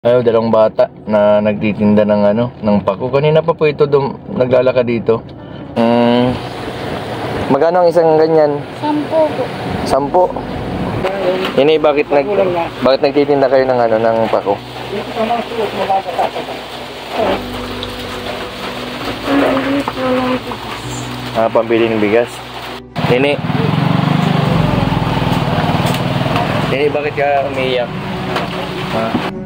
Ayaw, dalawang bata na nagtitinda ng ano, ng pako. Kanina pa po ito dum naglalakad dito. Mm, magkano ang isang ganyan? Sampo po. Sampo. Ini bakit nag bakit nagtitinda kayo ng ano ng pako? Ah, pambili ng bigas. Nini. Nini, bakit ka umiiyak? Ha? Grabe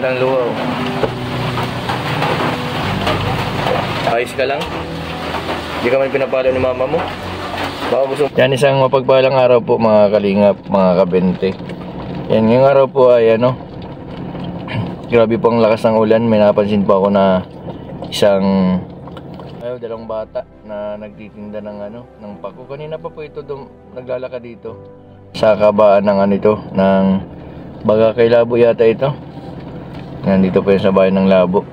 po ng luwa. oh. Ayos ka lang? Hindi ka man pinapalo ni mama mo? Baka gusto Yan isang mapagpalang araw po mga kalingap, mga kabente. Yan, ngayong araw po ay ano, grabe po ang lakas ng ulan. May napansin po ako na isang ayaw, dalawang bata na nagtitinda ng ano, ng pako. Kanina pa po ito dum, naglalakad dito sa kabaan ng ano ito, ng baga kay Labo yata ito. Nandito po yung sa bayan ng Labo.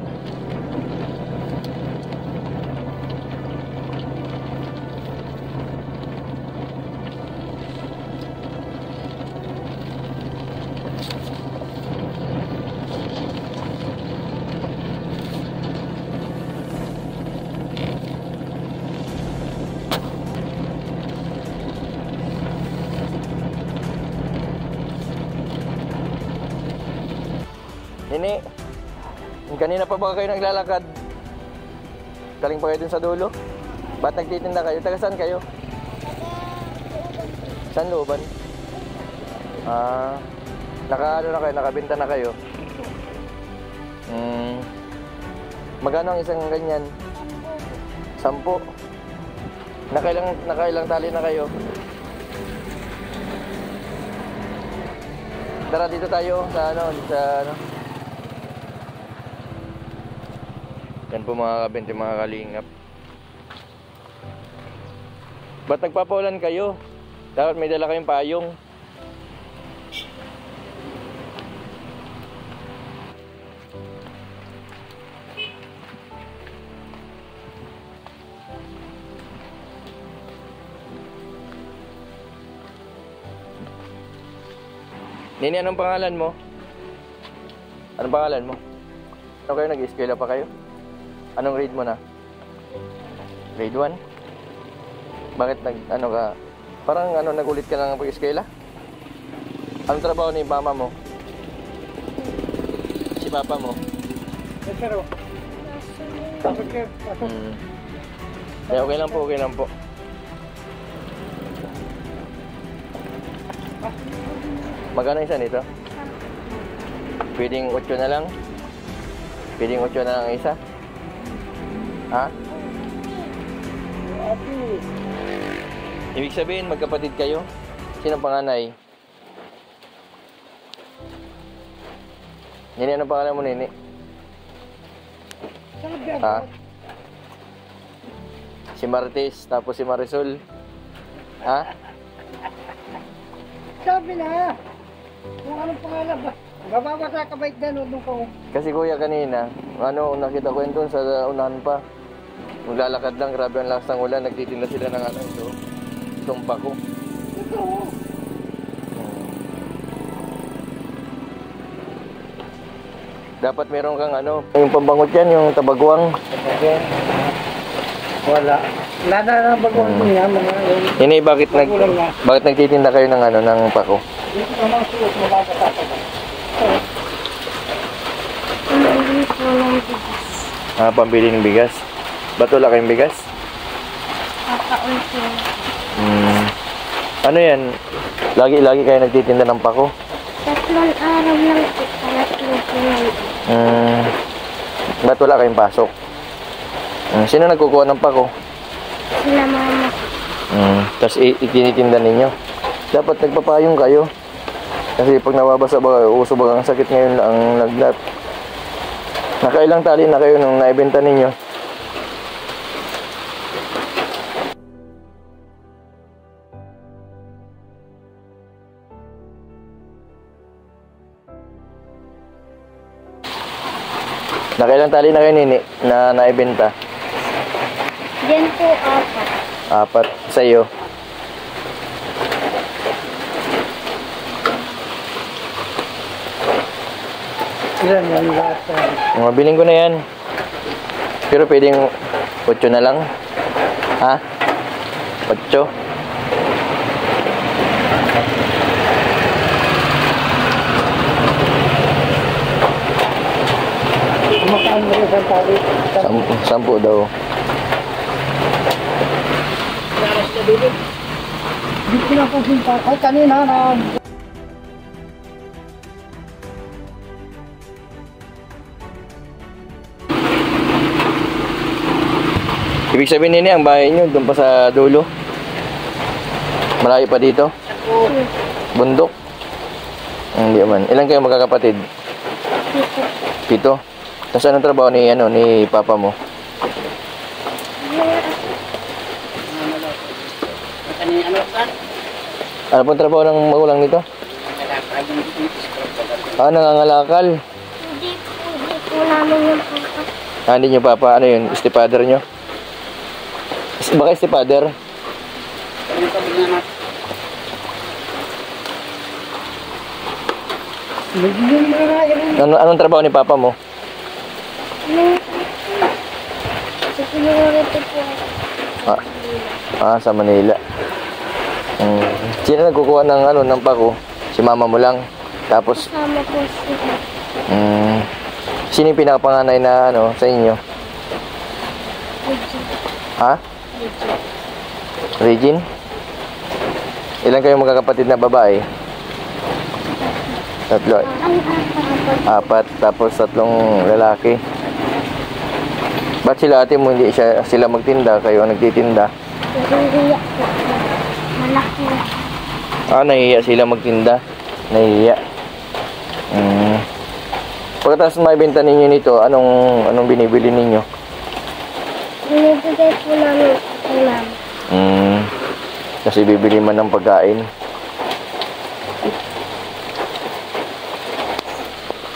Nini, kanina pa ba kayo naglalakad? Galing pa kayo dun sa dulo? Ba't nagtitinda kayo? Taga saan kayo? Saan looban? Ah, naka ano na kayo, nakabenta na kayo? Hmm, magkano ang isang ganyan? Sampo. Nakailang, nakailang tali na kayo? Tara dito tayo sa ano, sa ano. Yan po mga kabente, mga kalingap. Ba't nagpapaulan kayo? Dapat may dala kayong payong. Nini, anong pangalan mo? Anong pangalan mo? Ano kayo, nag-eskwela pa kayo? Anong grade mo na? Grade 1? Bakit nag, ano ka, parang ano, nagulit ka lang pag-eskwela? Anong trabaho ni mama mo? Si papa mo? Hmm. Eh, okay lang po, okay lang po. Magkano isa nito? Pwedeng 8 na lang? Pwedeng 8 na lang ang isa? Ha? Ibig sabihin, magkapatid kayo? Sino panganay? Nini, ano pangalan mo, Nini? Ha? Si Martes, tapos si Marisol. Ha? Sabi na, kung anong pangalan ba? Bababasa ka ba ganun nung ko? Kasi kuya kanina, ano, nakita ko yun doon sa unahan pa. Maglalakad lang, grabe ang lakas ng ulan, nagtitinda sila ng ano ito. Tumpa ko. Ito, Dapat meron kang ano, yung pambangot yan, yung tabagwang. wala. Wala na lang bagong Hmm. niya, mga yun. Ini, bakit nag, bakit nagtitinda kayo ng ano, ng pako? Dito suot, po lang po. Ah, pambili ng bigas. Ba't wala kayong bigas? Kakaon po. Hmm. Ano yan? Lagi-lagi kayo nagtitinda ng pako? Tatlong araw lang po. Po lang. Hmm. Ba't wala kayong pasok? Hmm. Sino nagkukuha ng pako? Sila mama. Mm. Tapos itinitinda ninyo. Dapat nagpapayong kayo. Kasi pag nababasa ba, uso ba ang sakit ngayon ang lagnat. Nakailang tali na kayo nung naibenta ninyo? Nakailang tali na kayo nini na naibenta? Diyan po apat. Apat sa iyo. Ilan yan lahat? ah? Mga biling ko na yan. Pero pwedeng 8 na lang. Ha? 8? Kumakaan mo rin sa tali. Sampu, sampu daw. Hindi ko na pasinta. Ay, kanina na. Ibig sabihin nini ang bahay nyo doon pa sa dulo. Malayo pa dito. Bundok. Hindi man. Ilan kayo magkakapatid? Dito. Pito. Tapos anong trabaho ni ano ni papa mo? Ano pong trabaho ng magulang nito? Ah, nangangalakal. Hindi po, hindi po namin yung papa. Ah, hindi nyo papa, ano yun? Stepfather nyo? Baka stepfather? Ilan. Ano, anong trabaho ni papa mo? Ano? Sa sinurito po. Ah, ah sa Manila. Hmm. Sino nagkukuha ng ano, ng pako? Si mama mo lang. Tapos, Kasama po sila. hmm, sino yung pinakapanganay na ano, sa inyo? Legit. Ha? Legit. Regine? Ilan kayo magkakapatid na babae? Tatlo. Apat. Tapos tatlong lalaki. Ba't sila ate mo hindi siya, sila magtinda, kayo ang nagtitinda? Nahihiya po. Malaki na. Ah, nahihiya sila magtinda. Nahihiya. Mm. Pagkatapos maibenta ninyo nito, anong anong binibili ninyo? Binibigay po namin kay mama. Mm. Kasi bibili man ng pagkain.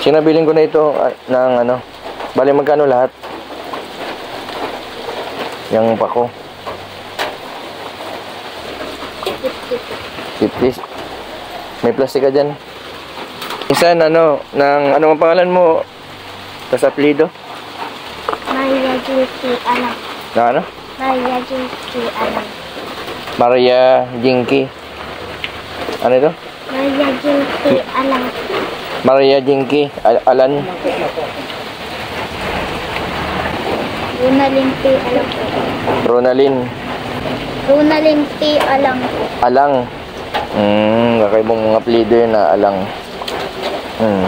Sinabiling ko na ito ah, ng ano. Bali magkano lahat? Yang pako. 50. May plastic ka dyan. Minsan ano, ng ano ang pangalan mo? Tapos apelido? Maria Jinky Alam. Na ano? Maria Jinky Alam. Maria Jinky. Ano ito? Maria Jinky Alam. Maria Jinky. Al- Alan. Runalyn P. Alam po. Ronalyn. Runalyn P. Alam po. Alang. Hmm, kakaibang mga apelido yun na alang. Hmm.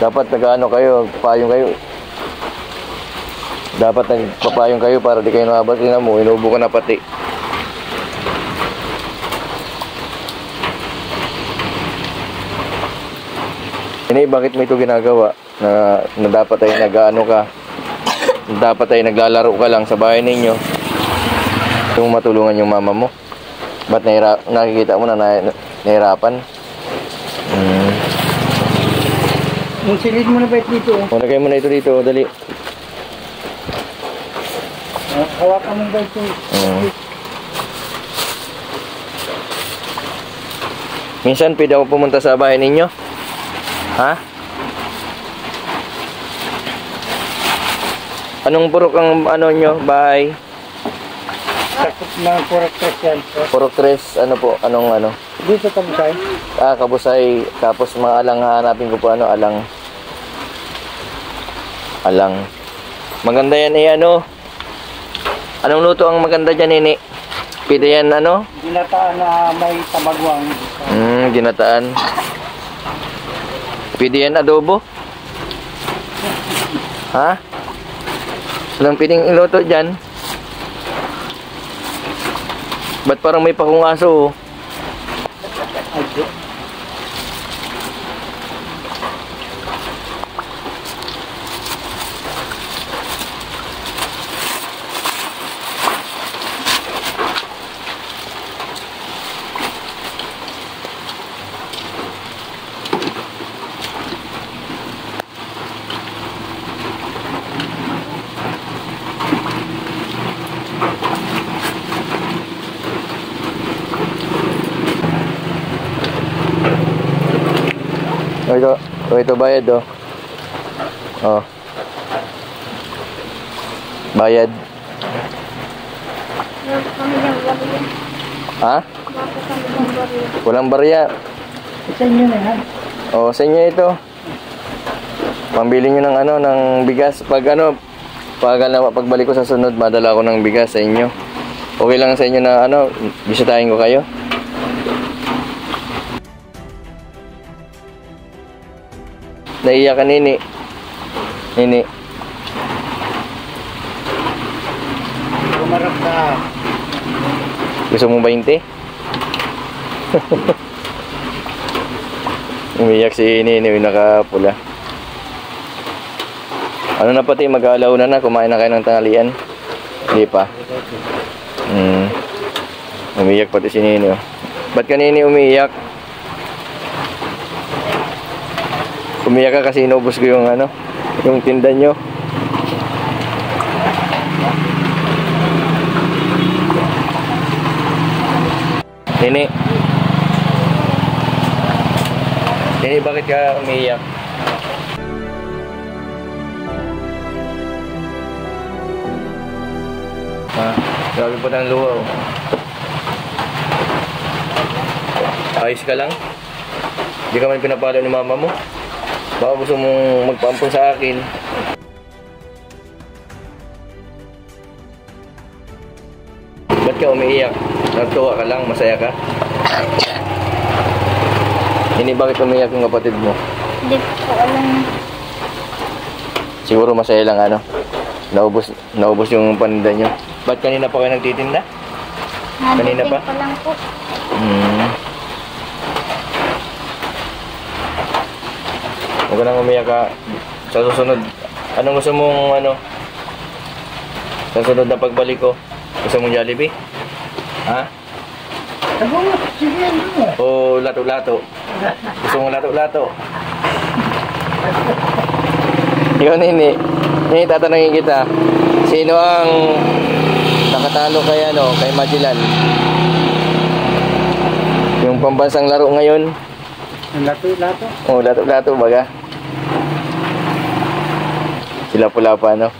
Dapat nag-ano kayo, payong kayo. Dapat nagpapayong kayo para di kayo nakabas. Tingnan mo, inubo ka na pati. Ini, bakit mo ito ginagawa? Na, na dapat ay nag-ano ka? Dapat ay naglalaro ka lang sa bahay ninyo. Yung matulungan yung mama mo. Ba't nahira, nakikita mo na, na nahirapan? Hmm. Yung silid mo na ba dito? oh? O, lagay mo na ito dito, dali. Ah, Hawakan mo ba ito? Hmm. Minsan, pwede ako pumunta sa bahay ninyo? Ha? Anong purok ang ano nyo, bahay? Sakot ng correctors yan. So, Purok tres, ano po, anong ano? Dito kabusay. Ah, kabusay. Tapos mga alang hahanapin ko po ano, alang. Alang. Maganda yan eh, ano? Anong luto ang maganda dyan, nini? Pwede yan, ano? Ginataan na may tamagwang. Hmm, ginataan. Pwede yan adobo? Ha? Walang pwedeng iluto dyan. Ba't parang may pakong oh? O ito, o ito bayad oh. Oh. Bayad. Kami ng barya. Ha? Walang barya. Sa inyo na yan. O, sa inyo ito. Pambili nyo ng ano, ng bigas. Pag ano, pag ano, pagbalik ko sa sunod, madala ko ng bigas sa inyo. Okay lang sa inyo na ano, bisitahin ko kayo. Naiiyak ka, Nini. Nini. Kumarap ka. Gusto mo 20? Umiyak si Nini, nakapula. Ano na pati, mag-aalaw na na, kumain na kayo ng tanghalian? Hindi pa. Hmm. Umiyak pati si Nini. oh. Ba't ka Nini umiyak? Umiyak ka kasi inubos ko yung ano, yung tinda nyo. Nini. Nini, bakit ka umiiyak? Ha? Grabe po ng luha, oh. Ayos ka lang? Hindi ka man pinapalo ni mama mo? Baka gusto mong magpampun sa akin. Ba't ka umiiyak? Natuwa ka lang? Masaya ka? Hindi bakit umiiyak yung kapatid mo? Hindi ko alam. Siguro masaya lang ano. Naubos, naubos yung paninda nyo. Ba't kanina pa kayo nagtitinda? Kanina pa? pa lang po. Hmm. Huwag ka nang umiyak ka. Sa susunod, anong gusto mong ano? Sa susunod na pagbalik ko, gusto mong Jollibee? Ha? Ano. O lato-lato? Gusto mong lato-lato? Ikaw, Nini. Nini, tatanungin kita. Sino ang nakatalo kay ano, kay Magellan? Yung pambansang laro ngayon? Lato-lato. Oh, lato-lato baga. Sila pula pa, no?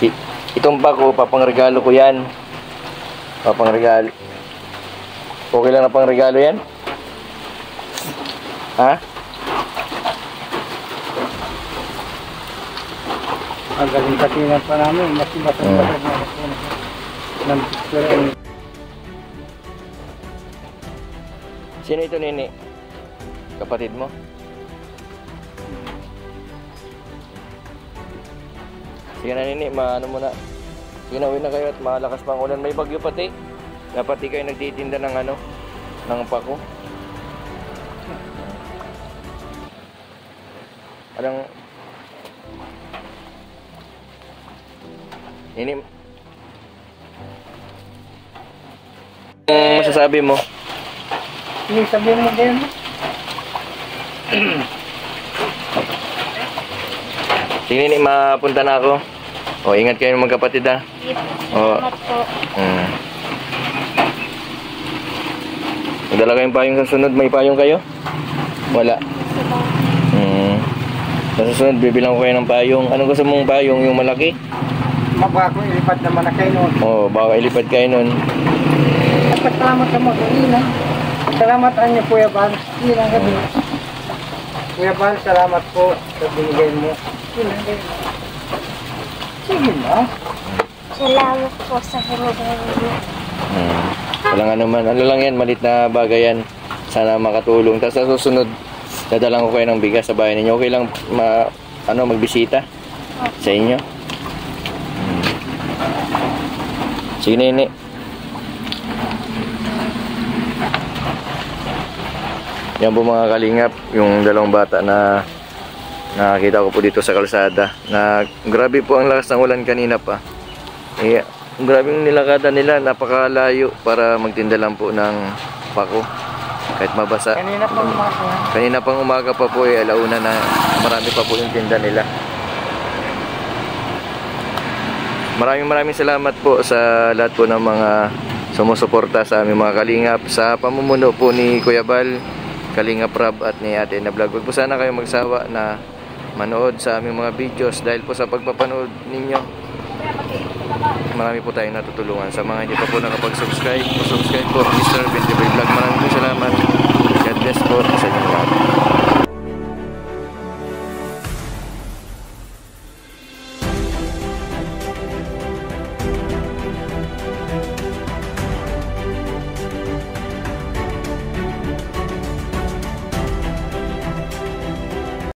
I- itong pako, papangregalo ko yan. Papangregalo. Okay lang na pangregalo yan? Ha? Ang galing katingan pa namin. Mas matang patag na ako. Ng pero ang Sino ito, Nini? Kapatid mo? Sige na, Nini. Maano mo na. Sige na, na kayo at malakas pang ulan. May bagyo pati. Dapat di kayo nagtitinda ng ano, ng pako. Anong... Nini... Anong masasabi mo? Sige, sabihin mo din. Sige, Nini, mapunta na ako. O, ingat kayo magkapatid ha. Sige po. Oo. Salamat po. Mm. Madala kayong payong sa sunod. May payong kayo? Wala. Mm. Sa susunod, bibilang ko kayo ng payong. Anong gusto mong payong? Yung malaki? Mabako, ilipat naman na kayo noon. Oo, baka ilipad kayo nun. Dapat salamat sa mga ina. Salamat ang niyo, Kuya Bal. Yun ang gabi. Kuya Bal, salamat po sa binigay mo. Sige na. Salamat po sa binigay niyo. Mm. Walang ano man. Ano lang yan, malit na bagay yan. Sana makatulong. Tapos sa susunod, dadalang ko kayo ng bigas sa bahay ninyo. Okay lang ma, ano, magbisita sa inyo. Mm. Sige, Nini. Yan po mga kalingap, yung dalawang bata na nakakita ko po dito sa kalsada na grabe po ang lakas ng ulan kanina pa. Eh, grabe yung nilakada nila, napakalayo para magtinda lang po ng pako. Kahit mabasa. Kanina pa umaga. Kanina pang umaga pa po eh, alauna na marami pa po yung tinda nila. Maraming maraming salamat po sa lahat po ng mga sumusuporta sa aming mga kalingap sa pamumuno po ni Kuya Bal, Kalingap Rab at ni Ate na Vlog. Huwag po sana kayo magsawa na manood sa aming mga videos dahil po sa pagpapanood ninyo marami po tayong natutulungan sa mga hindi pa po nakapag-subscribe subscribe po Mr. 25 Vlog maraming po salamat God bless po sa inyo lahat